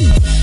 Bye.